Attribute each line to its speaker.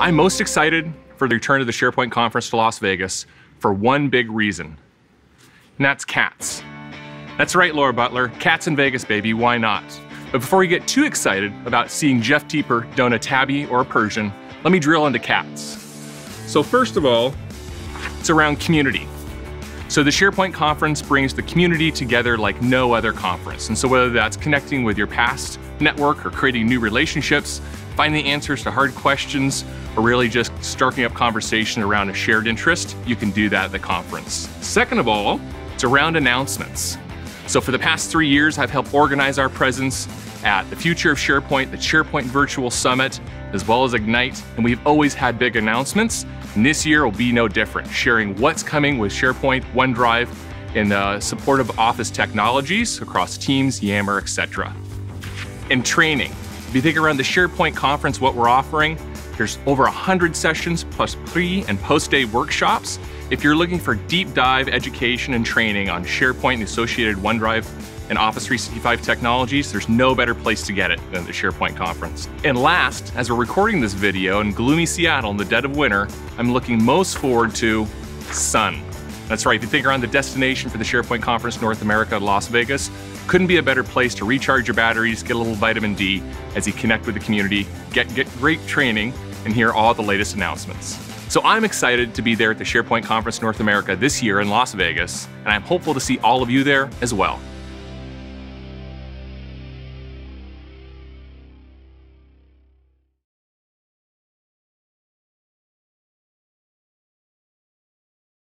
Speaker 1: I'm most excited for the return of the SharePoint conference to Las Vegas for one big reason, and that's cats. That's right, Laura Butler, cats in Vegas, baby, why not? But before we get too excited about seeing Jeff Teper don a tabby or a Persian, let me drill into cats. So first of all, it's around community. So the SharePoint conference brings the community together like no other conference. And so whether that's connecting with your past network or creating new relationships, finding answers to hard questions, or really just starting up conversation around a shared interest, you can do that at the conference. Second of all, it's around announcements. So for the past three years, I've helped organize our presence at the Future of SharePoint, the SharePoint Virtual Summit, as well as Ignite, and we've always had big announcements. And this year will be no different, sharing what's coming with SharePoint, OneDrive, and uh, the support of Office technologies across Teams, Yammer, etc. And training. If you think around the SharePoint conference, what we're offering, there's over 100 sessions plus pre and post day workshops. If you're looking for deep dive education and training on SharePoint and associated OneDrive and Office 365 technologies, there's no better place to get it than the SharePoint conference. And last, as we're recording this video in gloomy Seattle in the dead of winter, I'm looking most forward to sun. That's right, if you think around the destination for the SharePoint conference North America, Las Vegas, couldn't be a better place to recharge your batteries, get a little vitamin D as you connect with the community, get, get great training, and hear all the latest announcements. So I'm excited to be there at the SharePoint Conference North America this year in Las Vegas, and I'm hopeful to see all of you there as well.